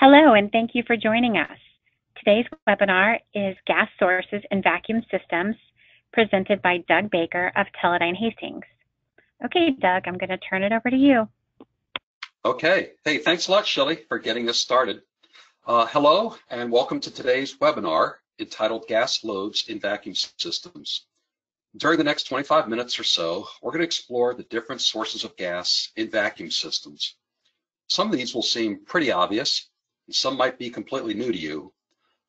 Hello, and thank you for joining us. Today's webinar is Gas Sources and Vacuum Systems, presented by Doug Baker of Teledyne Hastings. Okay, Doug, I'm going to turn it over to you. Okay. Hey, thanks a lot, Shelley, for getting us started. Uh, hello, and welcome to today's webinar entitled Gas Loads in Vacuum Systems. During the next 25 minutes or so, we're going to explore the different sources of gas in vacuum systems. Some of these will seem pretty obvious, some might be completely new to you,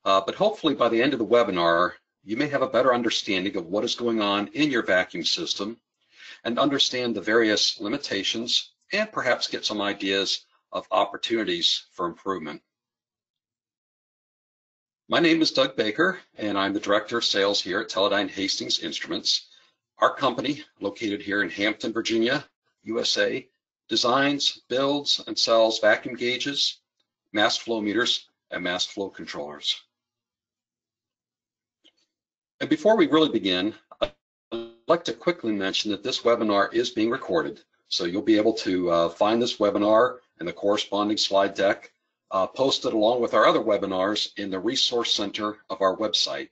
uh, but hopefully by the end of the webinar, you may have a better understanding of what is going on in your vacuum system and understand the various limitations and perhaps get some ideas of opportunities for improvement. My name is Doug Baker, and I'm the Director of Sales here at Teledyne Hastings Instruments. Our company, located here in Hampton, Virginia, USA, designs, builds, and sells vacuum gauges, mass flow meters, and mass flow controllers. And before we really begin, I'd like to quickly mention that this webinar is being recorded. So you'll be able to uh, find this webinar and the corresponding slide deck uh, posted along with our other webinars in the resource center of our website.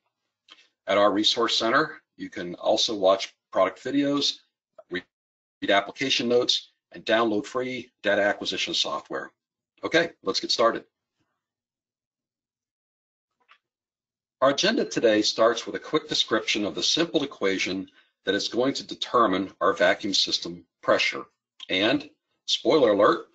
At our resource center, you can also watch product videos, read application notes, and download free data acquisition software. Okay, let's get started. Our agenda today starts with a quick description of the simple equation that is going to determine our vacuum system pressure. And, spoiler alert,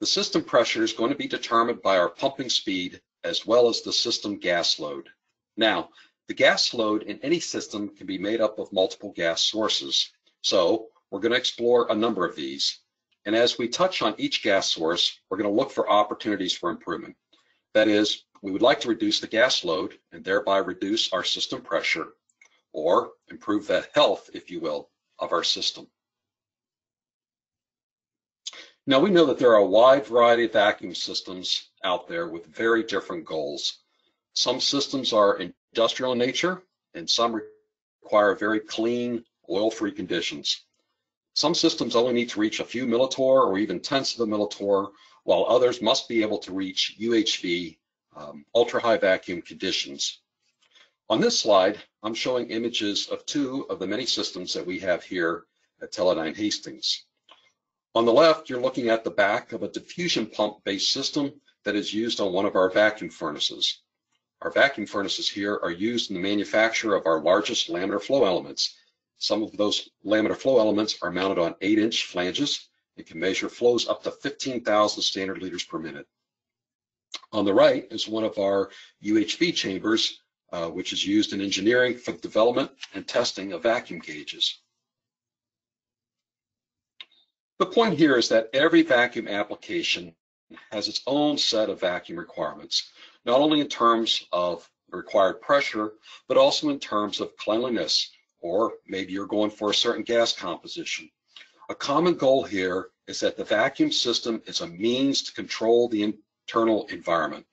the system pressure is going to be determined by our pumping speed as well as the system gas load. Now, the gas load in any system can be made up of multiple gas sources. So we're going to explore a number of these. And as we touch on each gas source, we're going to look for opportunities for improvement. That is, we would like to reduce the gas load and thereby reduce our system pressure or improve the health, if you will, of our system. Now we know that there are a wide variety of vacuum systems out there with very different goals. Some systems are industrial in nature and some require very clean, oil-free conditions. Some systems only need to reach a few millitorr or even tenths of a millitorr, while others must be able to reach UHV, um, ultra-high vacuum conditions. On this slide, I'm showing images of two of the many systems that we have here at Teledyne Hastings. On the left, you're looking at the back of a diffusion pump-based system that is used on one of our vacuum furnaces. Our vacuum furnaces here are used in the manufacture of our largest laminar flow elements, some of those laminar flow elements are mounted on 8-inch flanges and can measure flows up to 15,000 standard liters per minute. On the right is one of our UHV chambers, uh, which is used in engineering for the development and testing of vacuum gauges. The point here is that every vacuum application has its own set of vacuum requirements, not only in terms of required pressure, but also in terms of cleanliness, or maybe you're going for a certain gas composition. A common goal here is that the vacuum system is a means to control the internal environment.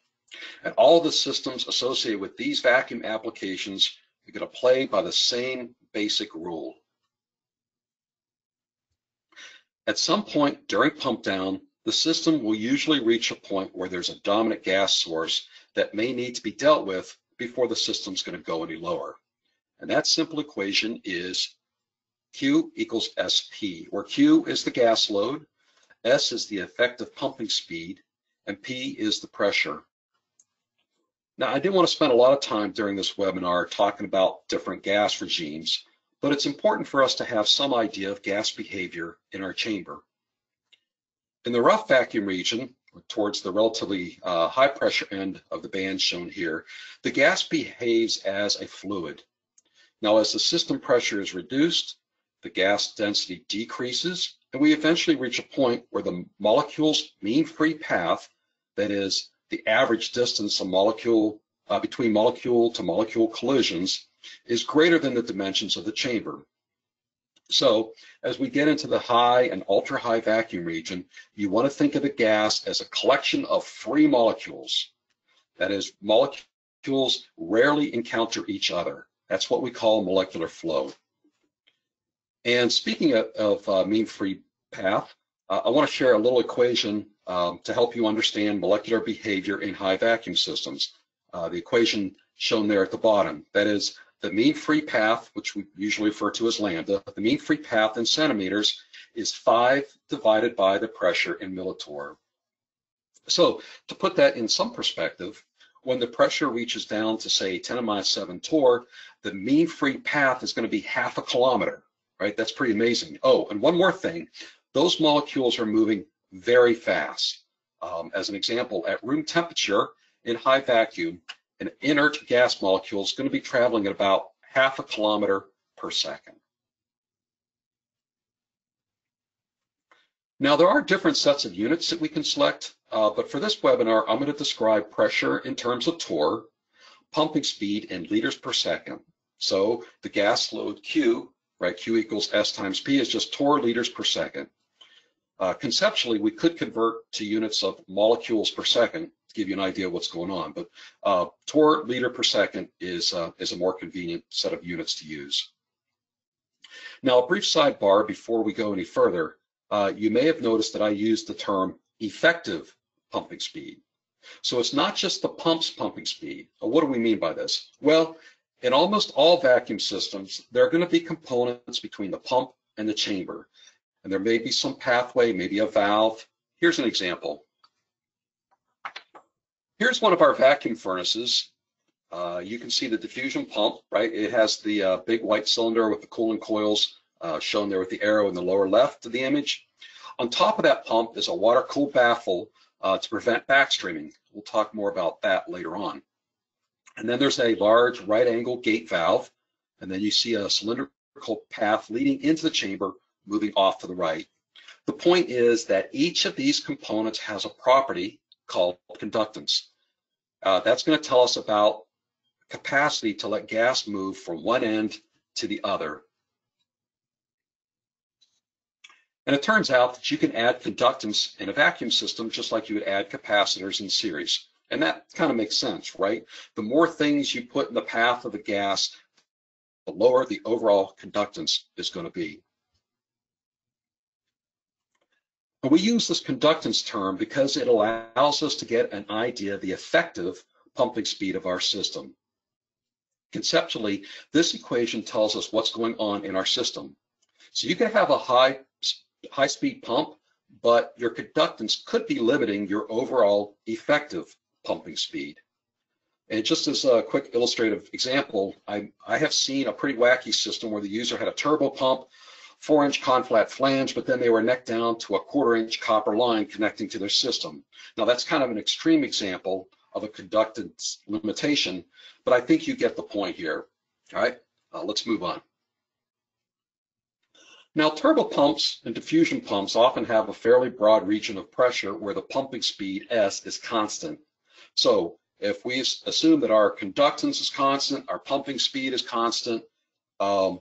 And all the systems associated with these vacuum applications are going to play by the same basic rule. At some point during pump down, the system will usually reach a point where there's a dominant gas source that may need to be dealt with before the system's going to go any lower. And that simple equation is Q equals SP, where Q is the gas load, S is the effective pumping speed, and P is the pressure. Now, I didn't want to spend a lot of time during this webinar talking about different gas regimes, but it's important for us to have some idea of gas behavior in our chamber. In the rough vacuum region, towards the relatively uh, high pressure end of the band shown here, the gas behaves as a fluid. Now, as the system pressure is reduced, the gas density decreases, and we eventually reach a point where the molecule's mean free path, that is, the average distance a molecule uh, between molecule to molecule collisions, is greater than the dimensions of the chamber. So as we get into the high and ultra high vacuum region, you want to think of the gas as a collection of free molecules. That is, molecules rarely encounter each other. That's what we call molecular flow. And speaking of, of uh, mean free path, uh, I want to share a little equation um, to help you understand molecular behavior in high vacuum systems. Uh, the equation shown there at the bottom, that is the mean free path, which we usually refer to as lambda, the mean free path in centimeters is 5 divided by the pressure in millitorr. So to put that in some perspective, when the pressure reaches down to say 10 to minus 7 torr, the mean free path is going to be half a kilometer, right? That's pretty amazing. Oh, and one more thing, those molecules are moving very fast. Um, as an example, at room temperature in high vacuum, an inert gas molecule is going to be traveling at about half a kilometer per second. Now, there are different sets of units that we can select. Uh, but for this webinar, I'm going to describe pressure in terms of torr, pumping speed in liters per second. So the gas load Q, right, Q equals S times P is just torr liters per second. Uh, conceptually, we could convert to units of molecules per second to give you an idea of what's going on, but uh, torr liter per second is, uh, is a more convenient set of units to use. Now, a brief sidebar before we go any further. Uh, you may have noticed that I used the term effective pumping speed. So it's not just the pump's pumping speed. What do we mean by this? Well, in almost all vacuum systems, there are going to be components between the pump and the chamber. And there may be some pathway, maybe a valve. Here's an example. Here's one of our vacuum furnaces. Uh, you can see the diffusion pump, right? It has the uh, big white cylinder with the cooling coils uh, shown there with the arrow in the lower left of the image. On top of that pump is a water-cooled baffle uh, to prevent backstreaming. We'll talk more about that later on. And then there's a large right angle gate valve, and then you see a cylindrical path leading into the chamber moving off to the right. The point is that each of these components has a property called conductance. Uh, that's going to tell us about capacity to let gas move from one end to the other. And it turns out that you can add conductance in a vacuum system just like you would add capacitors in series. And that kind of makes sense, right? The more things you put in the path of the gas, the lower the overall conductance is going to be. And we use this conductance term because it allows us to get an idea of the effective pumping speed of our system. Conceptually, this equation tells us what's going on in our system. So you can have a high high speed pump, but your conductance could be limiting your overall effective pumping speed. And just as a quick illustrative example, I, I have seen a pretty wacky system where the user had a turbo pump, four inch conflat flange, but then they were necked down to a quarter inch copper line connecting to their system. Now that's kind of an extreme example of a conductance limitation, but I think you get the point here. All right, uh, let's move on. Now, turbo pumps and diffusion pumps often have a fairly broad region of pressure where the pumping speed, S, is constant. So if we assume that our conductance is constant, our pumping speed is constant, um,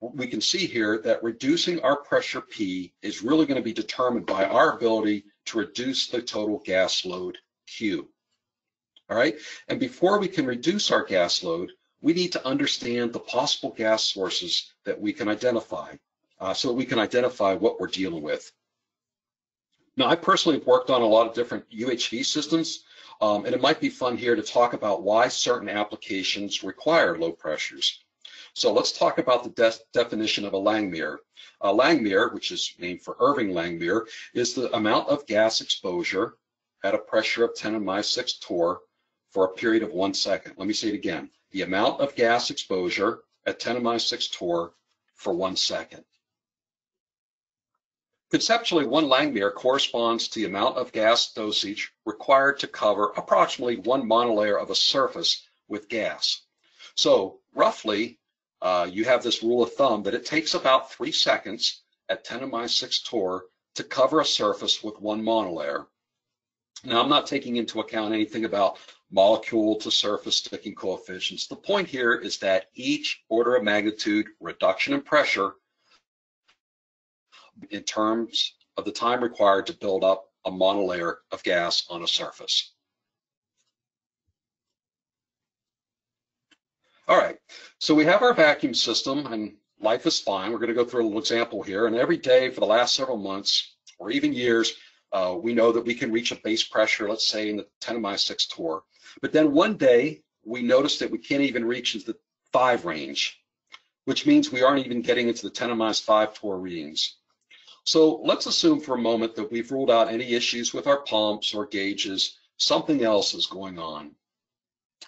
we can see here that reducing our pressure P is really going to be determined by our ability to reduce the total gas load Q. All right, and before we can reduce our gas load, we need to understand the possible gas sources that we can identify uh, so we can identify what we're dealing with. Now, I personally have worked on a lot of different UHV systems, um, and it might be fun here to talk about why certain applications require low pressures. So let's talk about the de definition of a Langmuir. A Langmuir, which is named for Irving Langmuir, is the amount of gas exposure at a pressure of 10 to minus 6 torr for a period of one second. Let me say it again. The amount of gas exposure at 10 to minus 6 torr for one second. Conceptually, one Langmuir corresponds to the amount of gas dosage required to cover approximately one monolayer of a surface with gas. So roughly, uh, you have this rule of thumb that it takes about three seconds at 10 to minus 6 torr to cover a surface with one monolayer. Now, I'm not taking into account anything about molecule to surface sticking coefficients. The point here is that each order of magnitude reduction in pressure in terms of the time required to build up a monolayer of gas on a surface. All right, so we have our vacuum system and life is fine. We're gonna go through a little example here. And every day for the last several months or even years, Uh, we know that we can reach a base pressure, let's say in the 10 to minus 6 torr. But then one day we notice that we can't even reach into the 5 range, which means we aren't even getting into the 10 to minus 5 torr readings. So let's assume for a moment that we've ruled out any issues with our pumps or gauges, something else is going on.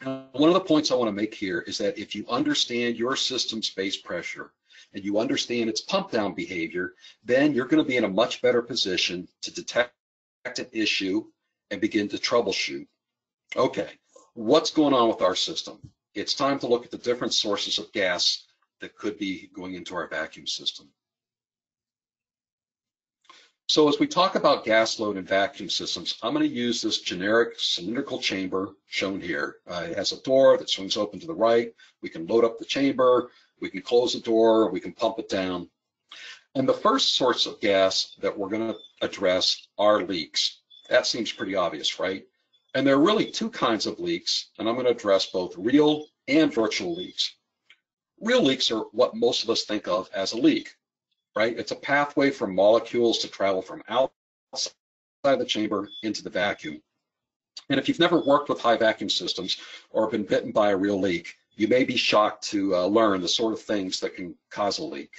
One of the points I want to make here is that if you understand your system's base pressure and you understand its pump down behavior, then you're going to be in a much better position to detect an issue and begin to troubleshoot. Okay, what's going on with our system? It's time to look at the different sources of gas that could be going into our vacuum system. So as we talk about gas load and vacuum systems, I'm going to use this generic cylindrical chamber shown here. Uh, it has a door that swings open to the right. We can load up the chamber, we can close the door, we can pump it down. And the first source of gas that we're going to address are leaks. That seems pretty obvious, right? And there are really two kinds of leaks, and I'm going to address both real and virtual leaks. Real leaks are what most of us think of as a leak right? It's a pathway for molecules to travel from outside the chamber into the vacuum. And if you've never worked with high vacuum systems or been bitten by a real leak, you may be shocked to uh, learn the sort of things that can cause a leak.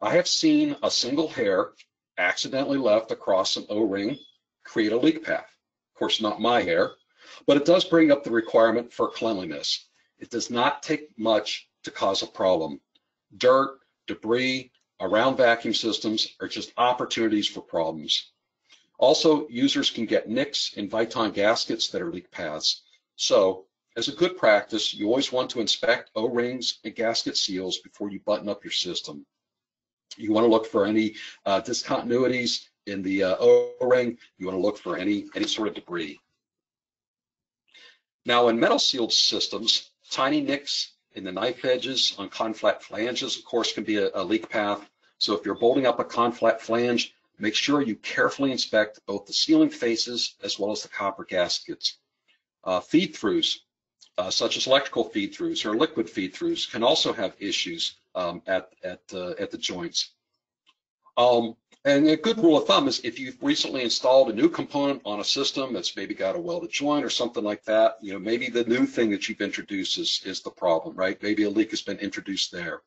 I have seen a single hair accidentally left across an O-ring create a leak path. Of course, not my hair, but it does bring up the requirement for cleanliness. It does not take much to cause a problem dirt, debris around vacuum systems are just opportunities for problems. Also, users can get nicks in Viton gaskets that are leak paths. So, as a good practice, you always want to inspect O-rings and gasket seals before you button up your system. You want to look for any uh, discontinuities in the uh, O-ring. You want to look for any, any sort of debris. Now, in metal sealed systems, tiny nicks in the knife edges on conflat flanges, of course, can be a, a leak path. So if you're bolting up a conflat flange, make sure you carefully inspect both the sealing faces as well as the copper gaskets. Uh, feed throughs, uh, such as electrical feed throughs or liquid feed throughs, can also have issues um, at, at, uh, at the joints. Um, and a good rule of thumb is if you've recently installed a new component on a system that's maybe got a welded joint or something like that, you know, maybe the new thing that you've introduced is, is the problem, right? Maybe a leak has been introduced there.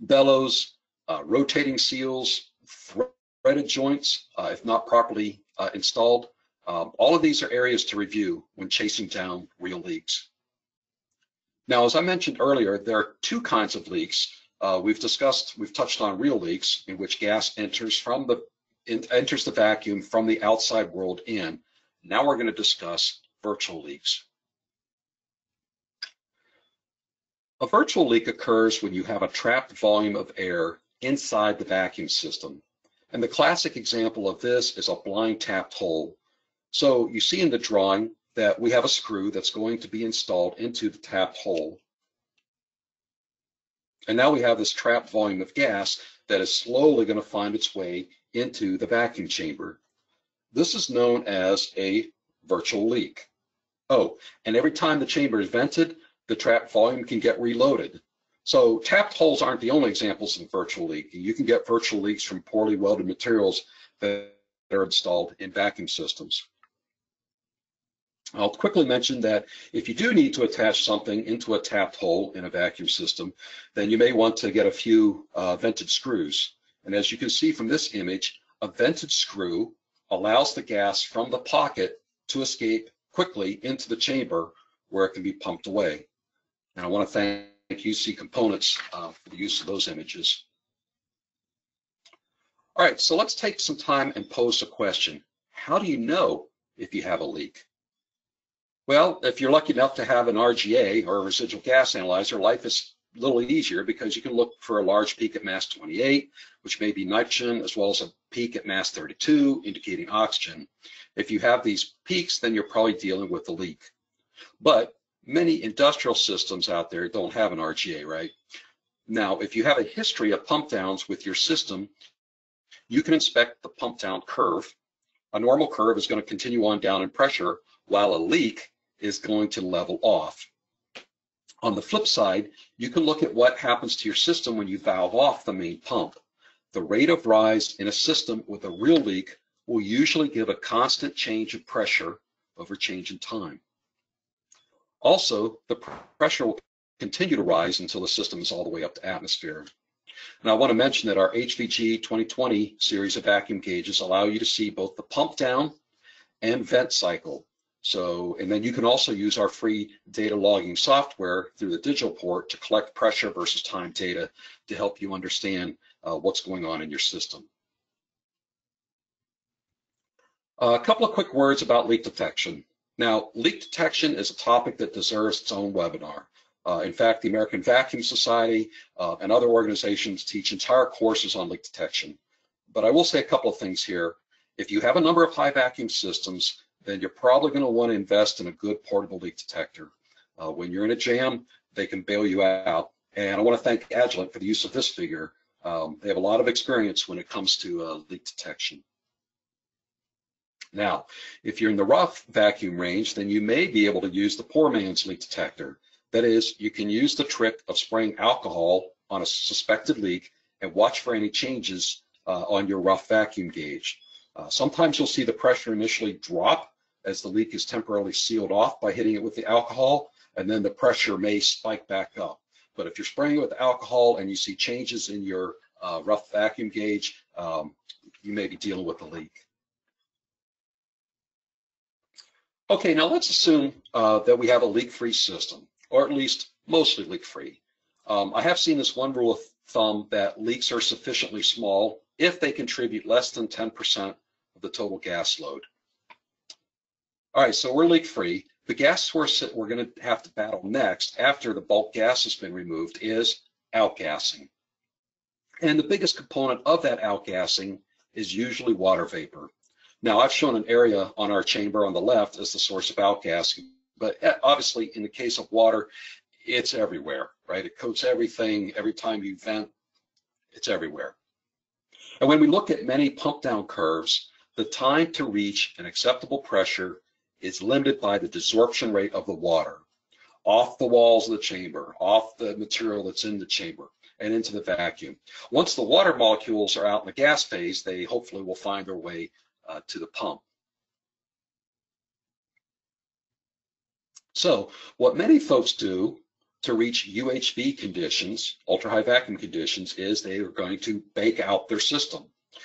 Bellows, uh, rotating seals, threaded joints, uh, if not properly uh, installed, um, all of these are areas to review when chasing down real leaks. Now, as I mentioned earlier, there are two kinds of leaks uh, we've discussed, we've touched on real leaks in which gas enters from the in, enters the vacuum from the outside world in. Now we're going to discuss virtual leaks. A virtual leak occurs when you have a trapped volume of air inside the vacuum system. And the classic example of this is a blind tapped hole. So you see in the drawing that we have a screw that's going to be installed into the tapped hole. And now we have this trapped volume of gas that is slowly going to find its way into the vacuum chamber. This is known as a virtual leak. Oh, and every time the chamber is vented, the trapped volume can get reloaded. So tapped holes aren't the only examples of virtual leak. You can get virtual leaks from poorly welded materials that are installed in vacuum systems. I'll quickly mention that if you do need to attach something into a tapped hole in a vacuum system, then you may want to get a few uh, vented screws. And as you can see from this image, a vented screw allows the gas from the pocket to escape quickly into the chamber where it can be pumped away. And I want to thank UC Components uh, for the use of those images. All right, so let's take some time and pose a question. How do you know if you have a leak? Well, if you're lucky enough to have an RGA or a residual gas analyzer, life is a little easier because you can look for a large peak at mass 28, which may be nitrogen, as well as a peak at mass 32, indicating oxygen. If you have these peaks, then you're probably dealing with a leak. But many industrial systems out there don't have an RGA, right? Now, if you have a history of pump downs with your system, you can inspect the pump down curve. A normal curve is going to continue on down in pressure, while a leak is going to level off. On the flip side, you can look at what happens to your system when you valve off the main pump. the rate of rise in a system with a real leak will usually give a constant change of pressure over change in time. Also, the pressure will continue to rise until the system is all the way up to atmosphere. And I want to mention that our HVG 2020 series of vacuum gauges allow you to see both the pump down and vent cycle. So, and then you can also use our free data logging software through the digital port to collect pressure versus time data to help you understand uh, what's going on in your system. A couple of quick words about leak detection. Now, leak detection is a topic that deserves its own webinar. Uh, in fact, the American Vacuum Society uh, and other organizations teach entire courses on leak detection. But I will say a couple of things here. If you have a number of high vacuum systems, then you're probably going to want to invest in a good portable leak detector. Uh, when you're in a jam, they can bail you out. And I want to thank Agilent for the use of this figure. Um, they have a lot of experience when it comes to uh, leak detection. Now, if you're in the rough vacuum range, then you may be able to use the poor man's leak detector. That is, you can use the trick of spraying alcohol on a suspected leak and watch for any changes uh, on your rough vacuum gauge. Uh, sometimes you'll see the pressure initially drop as the leak is temporarily sealed off by hitting it with the alcohol, and then the pressure may spike back up. But if you're spraying it with alcohol and you see changes in your uh, rough vacuum gauge, um, you may be dealing with a leak. Okay, now let's assume uh, that we have a leak-free system, or at least mostly leak-free. Um, I have seen this one rule of thumb that leaks are sufficiently small if they contribute less than 10% of the total gas load. All right, so we're leak-free. The gas source that we're going to have to battle next after the bulk gas has been removed is outgassing. And the biggest component of that outgassing is usually water vapor. Now, I've shown an area on our chamber on the left as the source of outgassing, but eh, obviously in the case of water, it's everywhere, right? It coats everything. Every time you vent, it's everywhere. And when we look at many pump down curves, the time to reach an acceptable pressure is limited by the desorption rate of the water off the walls of the chamber, off the material that's in the chamber and into the vacuum. Once the water molecules are out in the gas phase, they hopefully will find their way uh, to the pump. So what many folks do to reach UHV conditions, ultra high vacuum conditions, is they are going to bake out their system.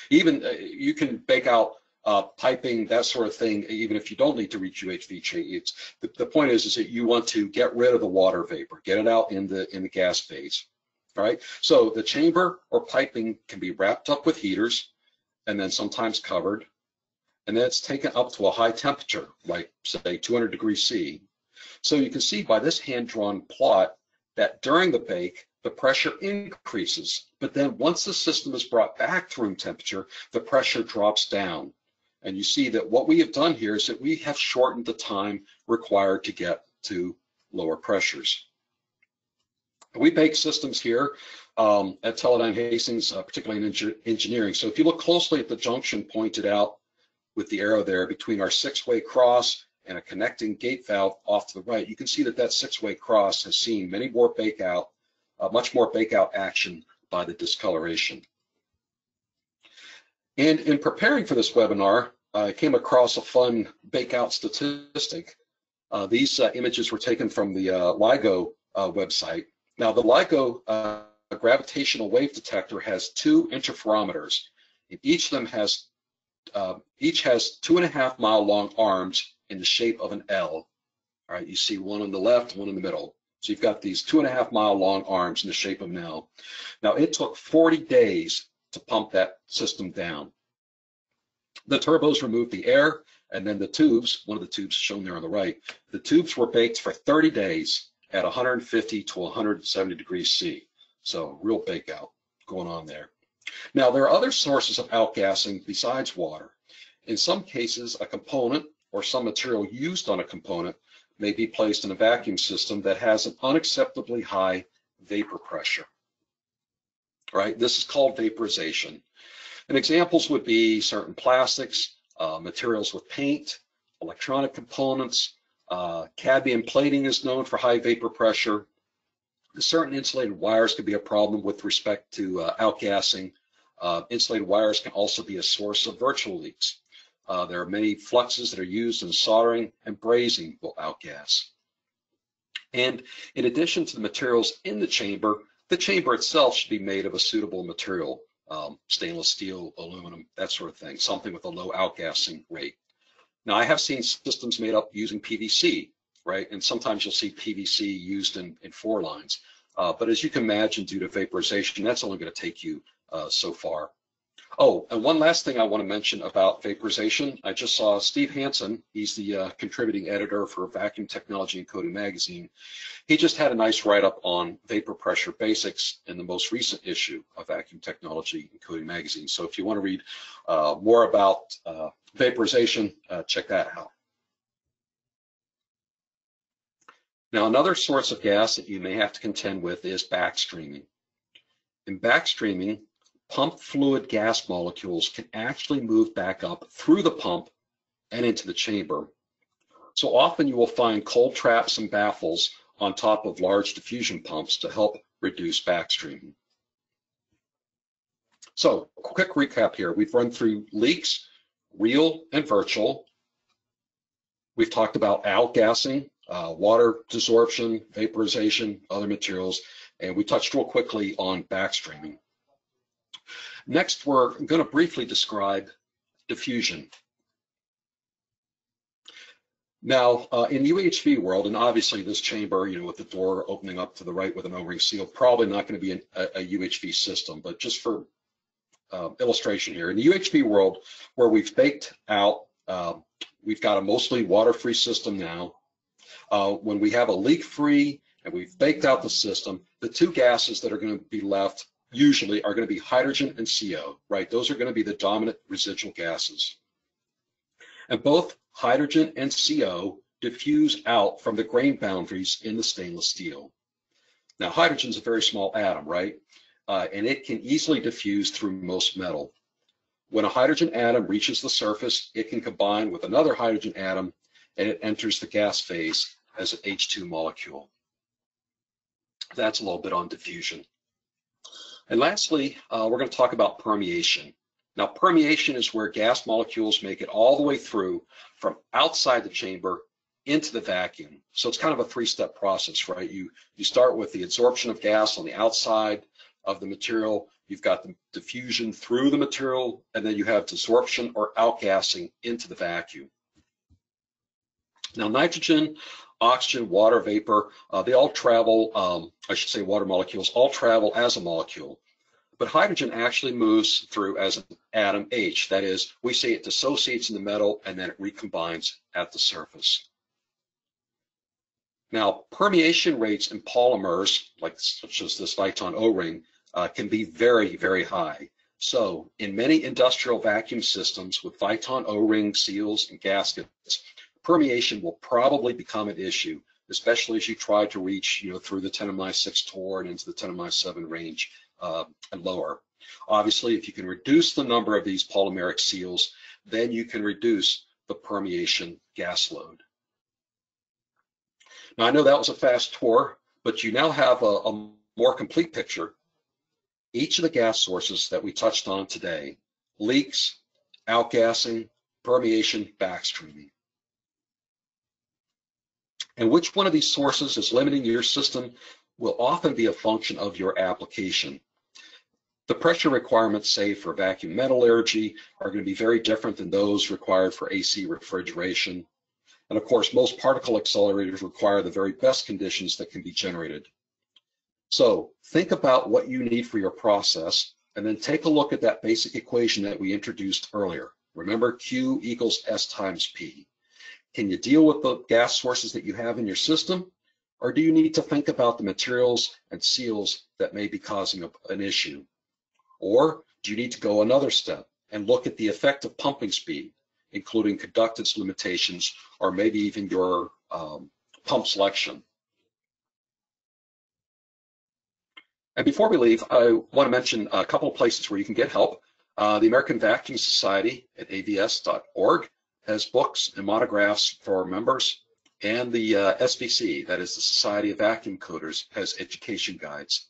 Even uh, you can bake out uh, piping, that sort of thing, even if you don't need to reach UHV it's the, the point is, is that you want to get rid of the water vapor, get it out in the in the gas phase. Right. So the chamber or piping can be wrapped up with heaters and then sometimes covered and then it's taken up to a high temperature, like say 200 degrees C. So you can see by this hand-drawn plot that during the bake, the pressure increases, but then once the system is brought back to room temperature, the pressure drops down. And you see that what we have done here is that we have shortened the time required to get to lower pressures. We bake systems here um, at Teledyne Hastings, uh, particularly in engineering. So if you look closely at the junction pointed out with the arrow there between our six-way cross and a connecting gate valve off to the right, you can see that that six-way cross has seen many more bake out, uh, much more bake out action by the discoloration. And in preparing for this webinar, I came across a fun bake out statistic. Uh, these uh, images were taken from the uh, LIGO uh, website. Now the LIGO uh, gravitational wave detector has two interferometers. And each of them has uh, each has two and a half mile long arms in the shape of an L. All right, you see one on the left, one in the middle. So you've got these two and a half mile long arms in the shape of an L. Now it took 40 days to pump that system down. The turbos removed the air and then the tubes, one of the tubes shown there on the right, the tubes were baked for 30 days at 150 to 170 degrees C. So real bake out going on there. Now, there are other sources of outgassing besides water. In some cases, a component or some material used on a component may be placed in a vacuum system that has an unacceptably high vapor pressure. Right? This is called vaporization. And examples would be certain plastics, uh, materials with paint, electronic components, uh, cadmium plating is known for high vapor pressure, certain insulated wires could be a problem with respect to uh, outgassing. Uh, insulated wires can also be a source of virtual leaks. Uh, there are many fluxes that are used in soldering and brazing will outgas. And in addition to the materials in the chamber, the chamber itself should be made of a suitable material, um, stainless steel, aluminum, that sort of thing, something with a low outgassing rate. Now, I have seen systems made up using PVC, right? And sometimes you'll see PVC used in, in fore lines. Uh, but as you can imagine, due to vaporization, that's only going to take you uh, so far. Oh, and one last thing I want to mention about vaporization. I just saw Steve Hansen. He's the uh, contributing editor for Vacuum Technology and Coating Magazine. He just had a nice write-up on vapor pressure basics in the most recent issue of Vacuum Technology and Coating Magazine. So if you want to read uh, more about uh, vaporization, uh, check that out. Now, another source of gas that you may have to contend with is backstreaming. In backstreaming, pump fluid gas molecules can actually move back up through the pump and into the chamber. So often you will find cold traps and baffles on top of large diffusion pumps to help reduce backstreaming. So quick recap here. We've run through leaks, real and virtual. We've talked about outgassing, uh, water desorption, vaporization, other materials, and we touched real quickly on backstreaming. Next, we're going to briefly describe diffusion. Now, uh, in the UHV world, and obviously this chamber, you know, with the door opening up to the right with an O-ring seal, probably not going to be an, a, a, UHV system, but just for uh, illustration here, in the UHV world, where we've baked out, uh, we've got a mostly water-free system now. Uh, when we have a leak-free and we've baked out the system, the two gases that are going to be left usually are going to be hydrogen and CO, right? Those are going to be the dominant residual gases. And both hydrogen and CO diffuse out from the grain boundaries in the stainless steel. Now, hydrogen is a very small atom, right? Uh, and it can easily diffuse through most metal. When a hydrogen atom reaches the surface, it can combine with another hydrogen atom and it enters the gas phase as an H2 molecule. That's a little bit on diffusion. And lastly, uh, we're going to talk about permeation. Now, permeation is where gas molecules make it all the way through from outside the chamber into the vacuum. So it's kind of a three-step process, right? You, you start with the absorption of gas on the outside of the material, you've got the diffusion through the material, and then you have desorption or outgassing into the vacuum. Now, nitrogen, oxygen, water vapor, uh, they all travel, um, I should say water molecules, all travel as a molecule. But hydrogen actually moves through as an atom H. That is, we say it dissociates in the metal and then it recombines at the surface. Now, permeation rates in polymers, like such as this Viton O-ring, uh, can be very, very high. So in many industrial vacuum systems with Viton O-ring seals and gaskets, permeation will probably become an issue, especially as you try to reach, you know, through the 10 of my 6 torr and into the 10 of my 7 range uh, and lower. Obviously, if you can reduce the number of these polymeric seals, then you can reduce the permeation gas load. Now, I know that was a fast tour, but you now have a, a more complete picture. Each of the gas sources that we touched on today, leaks, outgassing, permeation, backstreaming. And which one of these sources is limiting your system will often be a function of your application. The pressure requirements, say for vacuum metallurgy, are going to be very different than those required for AC refrigeration. And of course, most particle accelerators require the very best conditions that can be generated. So think about what you need for your process, and then take a look at that basic equation that we introduced earlier. Remember, Q equals S times P. Can you deal with the gas sources that you have in your system? Or do you need to think about the materials and seals that may be causing a, an issue? Or do you need to go another step and look at the effect of pumping speed, including conductance limitations, or maybe even your um, pump selection? And before we leave, I want to mention a couple of places where you can get help. Uh, the American Vacuum Society at avs.org has books and monographs for members, and the uh, SVC, that is the Society of Vacuum Coaters, has education guides.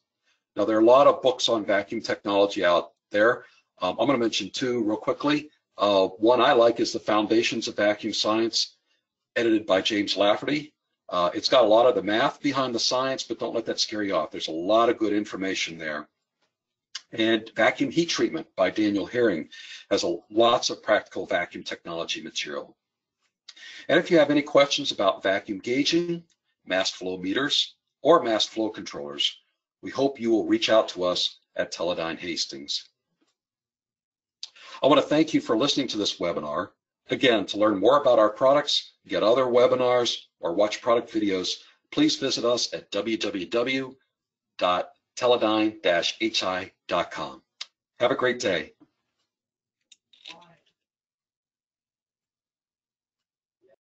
Now, there are a lot of books on vacuum technology out there. Um, I'm going to mention two real quickly. Uh, one I like is the Foundations of Vacuum Science, edited by James Lafferty. Uh, it's got a lot of the math behind the science, but don't let that scare you off. There's a lot of good information there. And Vacuum Heat Treatment by Daniel Herring has a, lots of practical vacuum technology material. And if you have any questions about vacuum gauging, mass flow meters, or mass flow controllers, we hope you will reach out to us at Teledyne Hastings. I want to thank you for listening to this webinar. Again, to learn more about our products, get other webinars, or watch product videos, please visit us at www.teledyne-hi.com. Have a great day.